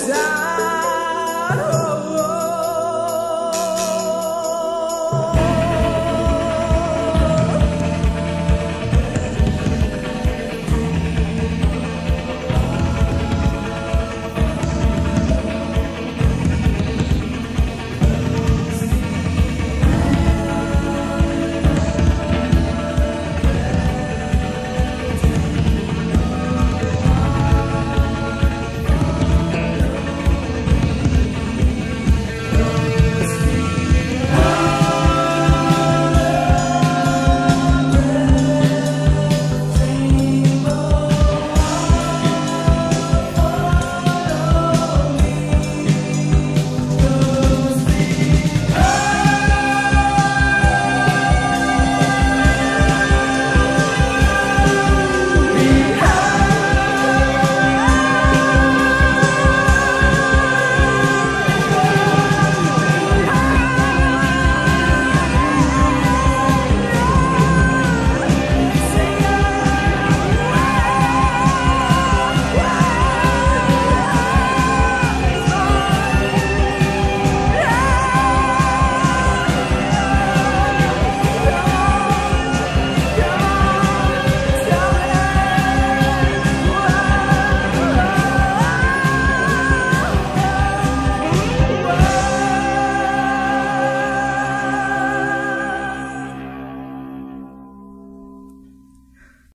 desire.